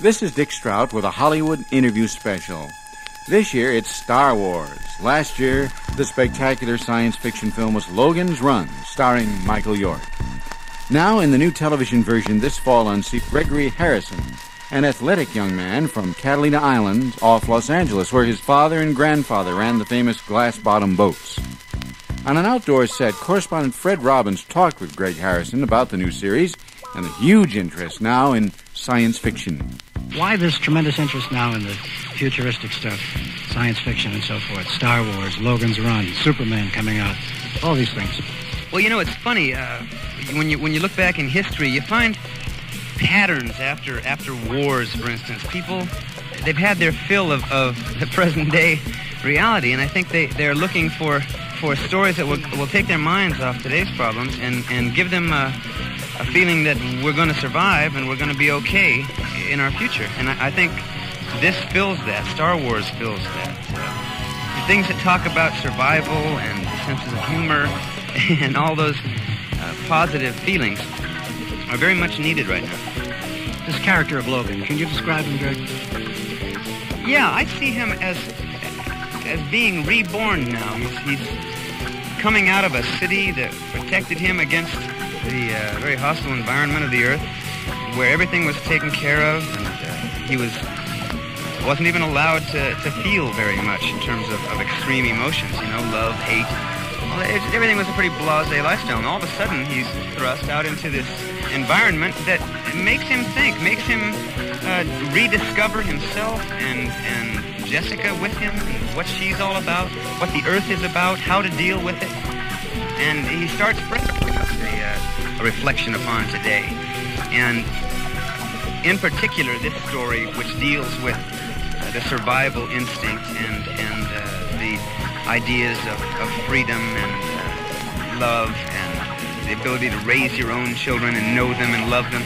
This is Dick Strout with a Hollywood interview special. This year it's Star Wars. Last year, the spectacular science fiction film was Logan's Run, starring Michael York. Now, in the new television version this fall on seat, Gregory Harrison, an athletic young man from Catalina Island off Los Angeles, where his father and grandfather ran the famous glass bottom boats. On an outdoor set, correspondent Fred Robbins talked with Greg Harrison about the new series and the huge interest now in science fiction. Why this tremendous interest now in the futuristic stuff, science fiction and so forth? Star Wars, Logan's Run, Superman coming out, all these things. Well, you know, it's funny. Uh, when you when you look back in history, you find patterns after after wars. For instance, people they've had their fill of, of the present day reality, and I think they they're looking for for stories that will will take their minds off today's problems and and give them a, a feeling that we're going to survive and we're going to be okay in our future. And I, I think this fills that. Star Wars fills that. Uh, things that talk about survival and senses of humor and all those uh, positive feelings are very much needed right now. This character of Logan, can you describe him, Greg? Yeah, I see him as as being reborn now. He's, he's coming out of a city that protected him against the uh, very hostile environment of the earth, where everything was taken care of, and uh, he was wasn't even allowed to, to feel very much in terms of, of extreme emotions. You know, love, hate. Well, it, everything was a pretty blasé lifestyle, and all of a sudden he's thrust out into this environment that makes him think, makes him uh, rediscover himself and and Jessica with him, and what she's all about, what the Earth is about, how to deal with it, and he starts a reflection upon today, and in particular this story which deals with uh, the survival instinct and and uh, the ideas of, of freedom and uh, love and the ability to raise your own children and know them and love them.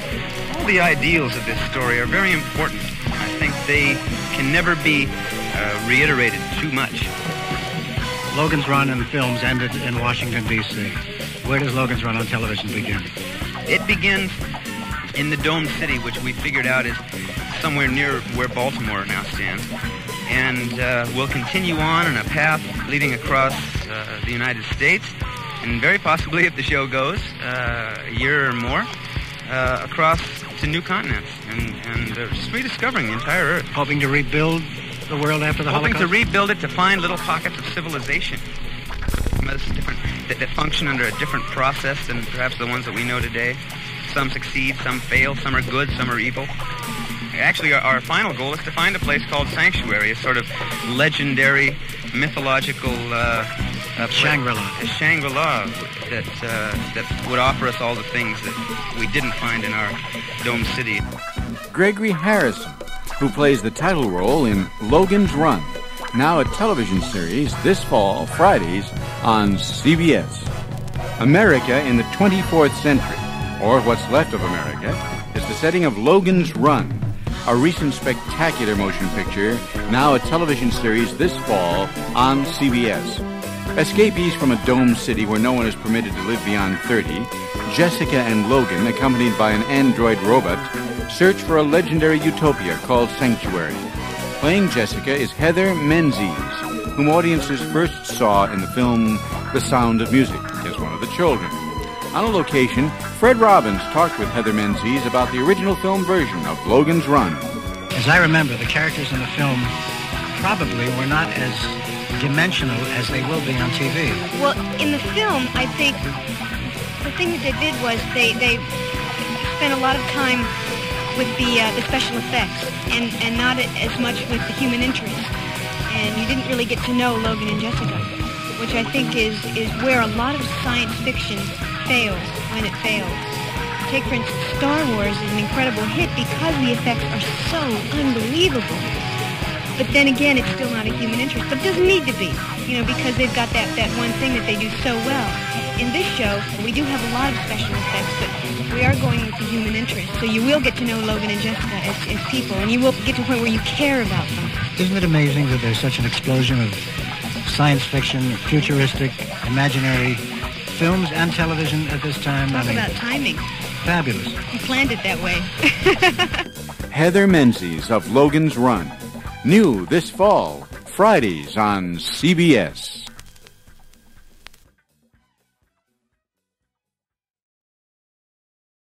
All the ideals of this story are very important. I think they can never be uh, reiterated too much. Logan's Run in the films ended in Washington, D.C. Where does Logan's Run on television begin? It begins in the Dome City, which we figured out is somewhere near where Baltimore now stands. And uh, we'll continue on in a path leading across uh, the United States, and very possibly, if the show goes, uh, a year or more, uh, across to new continents, and, and uh, just rediscovering the entire Earth. Hoping to rebuild the world after the Hoping Holocaust? to rebuild it, to find little pockets of civilization different, that, that function under a different process than perhaps the ones that we know today. Some succeed, some fail, some are good, some are evil. Actually, our, our final goal is to find a place called Sanctuary, a sort of legendary, mythological uh, uh, Shangri-La. a Shangri-La that uh, that would offer us all the things that we didn't find in our dome city. Gregory Harrison, who plays the title role in Logan's Run, now a television series this fall, Fridays, on CBS. America in the 24th century, or what's left of America, is the setting of Logan's Run, a recent spectacular motion picture, now a television series this fall on CBS. Escapees from a domed city where no one is permitted to live beyond 30, Jessica and Logan, accompanied by an android robot, search for a legendary utopia called Sanctuary. Playing Jessica is Heather Menzies, whom audiences first saw in the film The Sound of Music as one of the children. On a location, Fred Robbins talked with Heather Menzies about the original film version of Logan's Run. As I remember, the characters in the film probably were not as dimensional as they will be on TV. Well, in the film, I think the thing that they did was they they spent a lot of time with the uh, the special effects and and not as much with the human interest. And you didn't really get to know Logan and Jessica, which I think is is where a lot of science fiction fails when it fails. Take for instance, Star Wars is an incredible hit because the effects are so unbelievable. But then again, it's still not a human interest. But it doesn't need to be, you know, because they've got that, that one thing that they do so well. In this show, we do have a lot of special effects, but we are going with the human interest. So you will get to know Logan and Jessica as, as people, and you will get to a point where you care about them. Isn't it amazing that there's such an explosion of science fiction, futuristic, imaginary films and television at this time? Talk I mean, about timing. fabulous. You planned it that way. Heather Menzies of Logan's Run. New this fall, Fridays on CBS.